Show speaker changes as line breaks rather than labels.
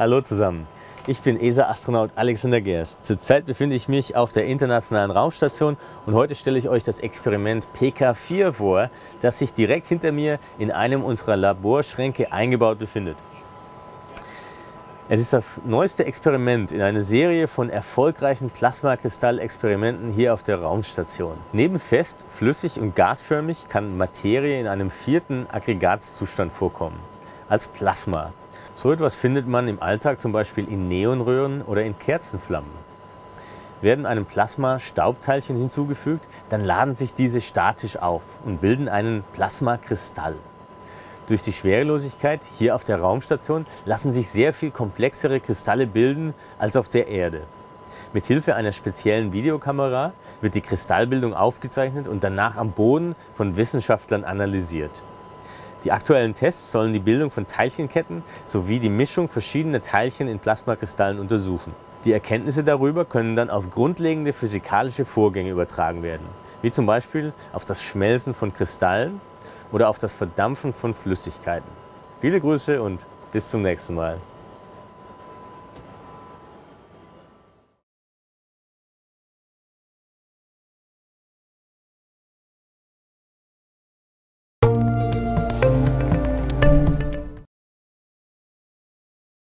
Hallo zusammen. Ich bin ESA-Astronaut Alexander Gerst. Zurzeit befinde ich mich auf der Internationalen Raumstation und heute stelle ich euch das Experiment PK4 vor, das sich direkt hinter mir in einem unserer Laborschränke eingebaut befindet. Es ist das neueste Experiment in einer Serie von erfolgreichen Plasmakristallexperimenten hier auf der Raumstation. Neben fest, flüssig und gasförmig kann Materie in einem vierten Aggregatzustand vorkommen, als Plasma. So etwas findet man im Alltag zum Beispiel in Neonröhren oder in Kerzenflammen. Werden einem Plasma Staubteilchen hinzugefügt, dann laden sich diese statisch auf und bilden einen Plasmakristall. Durch die Schwerelosigkeit hier auf der Raumstation lassen sich sehr viel komplexere Kristalle bilden als auf der Erde. Mit Hilfe einer speziellen Videokamera wird die Kristallbildung aufgezeichnet und danach am Boden von Wissenschaftlern analysiert. Die aktuellen Tests sollen die Bildung von Teilchenketten sowie die Mischung verschiedener Teilchen in Plasmakristallen untersuchen. Die Erkenntnisse darüber können dann auf grundlegende physikalische Vorgänge übertragen werden, wie zum Beispiel auf das Schmelzen von Kristallen oder auf das Verdampfen von Flüssigkeiten. Viele Grüße und bis zum nächsten Mal.